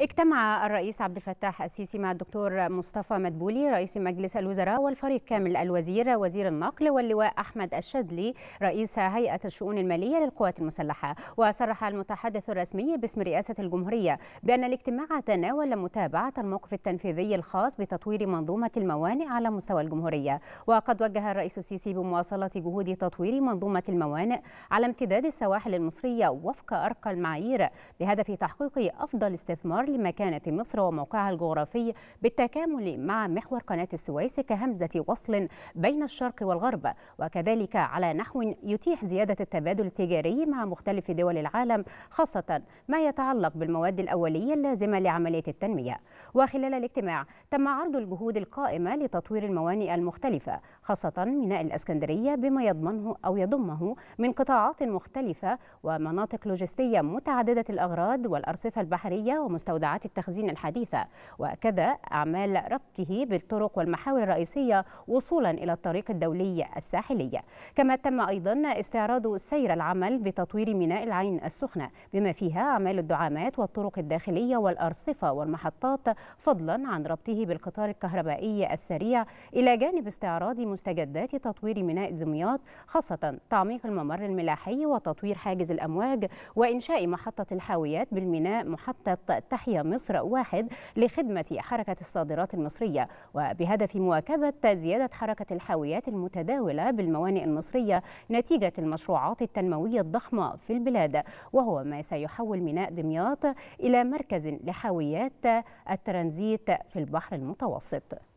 اجتمع الرئيس عبد الفتاح السيسي مع الدكتور مصطفى مدبولي رئيس مجلس الوزراء والفريق كامل الوزير وزير النقل واللواء أحمد الشدلي رئيس هيئة الشؤون المالية للقوات المسلحة. وصرح المتحدث الرسمي باسم رئاسة الجمهورية بأن الاجتماع تناول متابعة الموقف التنفيذي الخاص بتطوير منظومة الموانئ على مستوى الجمهورية. وقد وجه الرئيس السيسي بمواصلة جهود تطوير منظومة الموانئ على امتداد السواحل المصرية وفق أرقى المعايير بهدف تحقيق أفضل استثمار لمكانة مصر وموقعها الجغرافي بالتكامل مع محور قناة السويس كهمزة وصل بين الشرق والغرب. وكذلك على نحو يتيح زيادة التبادل التجاري مع مختلف دول العالم خاصة ما يتعلق بالمواد الأولية اللازمة لعملية التنمية. وخلال الاجتماع تم عرض الجهود القائمة لتطوير الموانئ المختلفة خاصة ميناء الأسكندرية بما يضمنه أو يضمه من قطاعات مختلفة ومناطق لوجستية متعددة الأغراض والأرصفة البحرية ومستوى مستودعات التخزين الحديثة وكذا أعمال ربطه بالطرق والمحاور الرئيسية وصولا إلى الطريق الدولي الساحلي. كما تم أيضا استعراض سير العمل بتطوير ميناء العين السخنة بما فيها أعمال الدعامات والطرق الداخلية والأرصفة والمحطات فضلا عن ربطه بالقطار الكهربائي السريع إلى جانب استعراض مستجدات تطوير ميناء دمياط خاصة تعميق الممر الملاحي وتطوير حاجز الأمواج وإنشاء محطة الحاويات بالميناء محطة تحت تحيا مصر واحد لخدمة حركة الصادرات المصرية وبهدف مواكبة زيادة حركة الحاويات المتداولة بالموانئ المصرية نتيجة المشروعات التنموية الضخمة في البلاد. وهو ما سيحول ميناء دمياط إلى مركز لحاويات الترانزيت في البحر المتوسط.